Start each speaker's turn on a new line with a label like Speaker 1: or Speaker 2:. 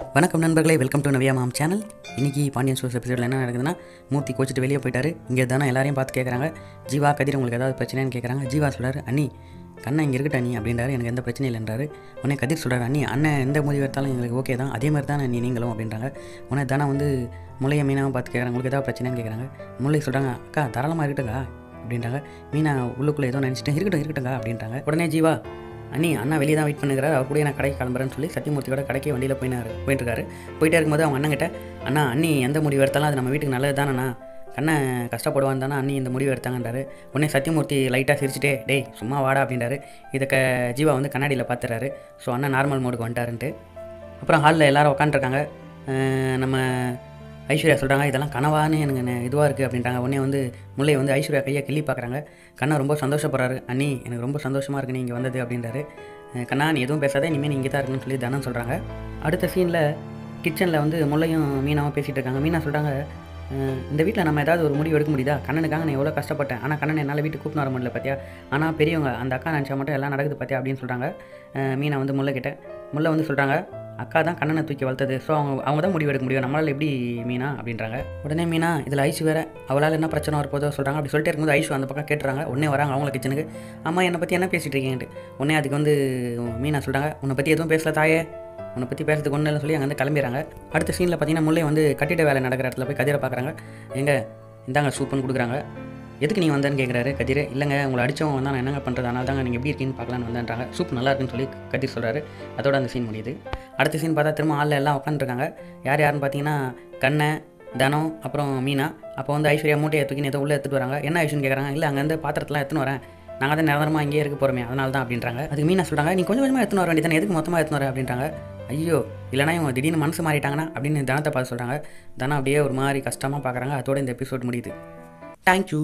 Speaker 1: வணக்கம் நண்பர்களே welcome to Naviya mom channel இன்றைக்கி பாண்டியன் ஸ்டோர்ஸ் எபிசோடில் என்ன நடக்குதுன்னா மூர்த்தி கோச்சிட்டு வெளியே போயிட்டார். இங்கே தானே எல்லாரையும் பார்த்து கேட்குறாங்க ஜீவா கதிர் உங்களுக்கு ஏதாவது பிரச்சனைன்னு கேட்குறாங்க ஜீவா சொல்கிறார் அண்ணி கண்ணா இங்கே இருக்கட்டா நீ அப்படின்றாரு. எனக்கு எந்த பிரச்சனையும் இல்லைன்றாரு உடனே கதிர் சொல்கிறார் அண்ணி அண்ணன் எந்த முடிவு எடுத்தாலும் எங்களுக்கு ஓகே தான். அதே மாதிரி தான் நீ நீங்களும் அப்படின்றாங்க. உடனே தானே வந்து முளைய மீனாவும் பார்த்து கேட்குறாங்க உங்களுக்கு ஏதாவது பிரச்சனைன்னு கேட்குறாங்க முல்லை சொல்கிறாங்க அக்கா தாராளமாக இருக்கட்டுங்க அப்படின்றாங்க. மீனா உள்ளுக்குள்ளே ஏதோ நினச்சிட்டேன் இருக்கட்டும் இருக்கட்டுங்க அப்படின்றாங்க. உடனே ஜீவா அண்ணி அண்ணா வெளியே தான் வெயிட் பண்ணுறாரு அவர் கூட நான் கடைக்கு கிளம்புறேன்னு சொல்லி சத்தியமூர்த்தியோட கடைக்கு வண்டியில் போயினாரு போயிட்டு இருக்காரு போயிட்டே இருக்கும்போது அவங்க அண்ணன் கிட்ட அண்ணா அண்ணி எந்த முடிவு எடுத்தாலும் அது நம்ம வீட்டுக்கு நல்லது தானண்ணா கண்ணை கஷ்டப்படுவான் தானே அண்ணி இந்த முடிவு எடுத்தாங்கன்றாரு. உடனே சத்தியமூர்த்தி லைட்டாக சிரிச்சிட்டே டேய் சும்மா வாடா அப்படின்றாரு. இதை க ஜீவா வந்து கண்ணாடியில் பார்த்துறாரு ஸோ அண்ணன் நார்மல் மோடுக்கு வந்துட்டாருன்ட்டு. அப்புறம் ஹாலில் எல்லோரும் உட்காந்துருக்காங்க நம்ம ஐஸ்வர்யா சொல்கிறாங்க இதெல்லாம் கனவான்னு எனக்கு இதுவாக இருக்குது அப்படின்றாங்க. உடனே வந்து முல்லை வந்து ஐஸ்வர்யா கையை கிள்ளி பார்க்குறாங்க. கண்ணா ரொம்ப சந்தோஷப்படுறாரு. அண்ணி எனக்கு ரொம்ப சந்தோஷமாக இருக்குது நீங்கள் இங்கே வந்தது அப்படின்றாரு. கண்ணா நீ எதுவும் பேசாத இனிமேல் நீங்கள் இங்கே தான் இருக்குன்னு சொல்லி தனம் சொல்கிறாங்க அடுத்த சீனில் கிச்சனில் வந்து முல்லையும் மீனாவும் பேசிகிட்டு இருக்காங்க. மீனா சொல்கிறாங்க இந்த வீட்டில் நம்ம ஏதாவது ஒரு முடிவு எடுக்க முடியுதா? கண்ணனுக்காக நான் எவ்வளோ கஷ்டப்பட்டேன். ஆனால் கண்ணன் என்னால் வீட்டுக்கு கூப்பிட்டு வர முடியல பார்த்தியா ஆனால் பெரியவங்க அந்த அக்கா நினச்சா மட்டும் எல்லாம் நடக்குது பார்த்தியா அப்படின்னு சொல்கிறாங்க மீனா வந்து முல்லை கிட்ட முல்லை வந்து சொல்கிறாங்க அக்கா தான் கண்ணனை தூக்கி வளர்த்தது. ஸோ அவங்க அவங்க தான் முடிவு எடுக்க முடியும். நம்மளால் எப்படி மீனா அப்படின்றாங்க. உடனே மீனா இதில் ஐஷு வேற. அவளால் என்ன பிரச்சனை வரப்போதோ சொல்கிறாங்க அப்படி சொல்லிட்டே இருக்கும்போது ஐஷு அந்த பக்கம் கேட்டுறாங்க. உடனே வராங்க அவங்கள கிச்சனுக்கு அம்மா என்னை பற்றி என்ன பேசிகிட்டு இருக்கீங்கன்ட்டு உடனே அதுக்கு வந்து மீனா சொல்கிறாங்க உன்னை பற்றி எதுவும் பேசல தாயே. உன்னை பற்றி பேசுறதுக்கு ஒன்றும் இல்லை சொல்லி அங்கே வந்து கிளம்பிடுறாங்க. அடுத்த சீனில் பார்த்தீங்கன்னா முல்லை வந்து கட்டிட வேலை நடக்கிற இடத்துல போய் கதிரை பார்க்குறாங்க எங்க? இந்தாங்க சூப்புன்னு கொடுக்குறாங்க. எதுக்கு நீ வந்தேன்னு கேட்குறாரு கதிர் இல்லைங்க உங்களை அடிச்சவங்க வந்தால் நான் என்னங்க பண்ணுறது அதனால தாங்க நீங்கள் எப்படி இருக்கீங்கன்னு பார்க்கலான்னு வந்தேன்றாங்க. சூப் நல்லா இருக்குன்னு சொல்லி கதிர் சொல்கிறாரு அதோட அந்த சீன் முடியுது. அடுத்த சீன் பார்த்தா திரும்ப ஆளில் எல்லாம் உட்காந்துருக்காங்க யார் யாருன்னு பார்த்தீங்கன்னா கண்ணை தனம் அப்புறம் மீனா. அப்போ வந்து ஐஸ்வர்யா மூட்டையை தூக்கி ஏதோ உள்ளே எடுத்துகிட்டு வராங்க. என்ன ஐஸ்வர்னு கேட்குறாங்க இல்லை அங்கேருந்து பாத்திரத்தெல்லாம் எடுத்துன்னு வரேன். நாங்கள் தான் நிரந்தரமாக இங்கேயே இருக்க போகிறோமே அதனால தான் அப்படின்றாங்க. அதுக்கு மீனா சொல்கிறாங்க நீ கொஞ்சம் கொஞ்சமாக எடுத்துன்னு வர வேண்டியதானே எதுக்கு மொத்தமாக எடுத்துன்னு வர? அப்படின்றாங்க. ஐயோ இல்லைனா இவங்க திடீர்னு மனசு மாறிட்டாங்கன்னா அப்படின்னு தனத்தை பார்த்து சொல்கிறாங்க தனம் அப்படியே ஒரு மாதிரி கஷ்டமாக பார்க்குறாங்க அதோட இந்த எபிசோட் முடியுது. தேங்க்யூ